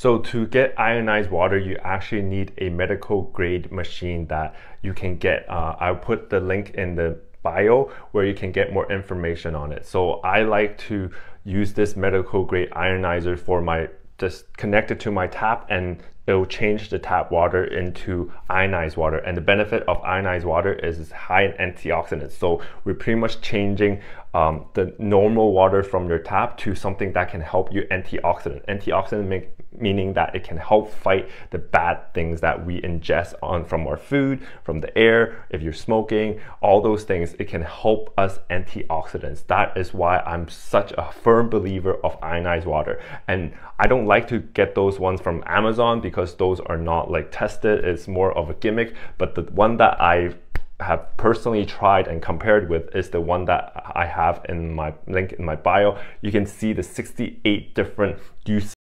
So to get ionized water, you actually need a medical grade machine that you can get. Uh, I'll put the link in the bio where you can get more information on it. So I like to use this medical grade ionizer for my just connect it to my tap and it will change the tap water into ionized water. And the benefit of ionized water is it's high in antioxidants. So we're pretty much changing um, the normal water from your tap to something that can help you antioxidant. Antioxidant make, meaning that it can help fight the bad things that we ingest on from our food, from the air, if you're smoking, all those things, it can help us antioxidants. That is why I'm such a firm believer of ionized water. And I don't like to get those ones from Amazon because those are not like tested. It's more of a gimmick. But the one that I have personally tried and compared with is the one that I have in my link in my bio. You can see the 68 different use